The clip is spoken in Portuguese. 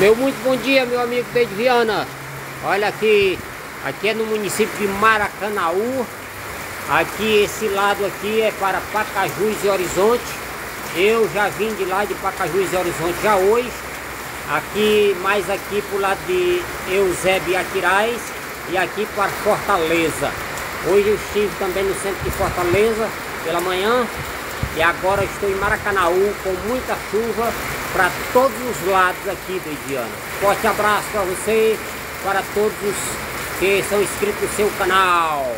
Meu muito bom dia, meu amigo Deide Viana. Olha aqui, aqui é no município de Maracanaú. Aqui, esse lado aqui é para Pacajus e Horizonte. Eu já vim de lá de Pacajus e Horizonte já hoje. Aqui, mais aqui pro lado de Eusébio e Aquiraz. E aqui para Fortaleza. Hoje eu estive também no centro de Fortaleza pela manhã. E agora estou em Maracanaú com muita chuva para todos os lados aqui do Indiana. Forte abraço para você, para todos os que são inscritos no seu canal.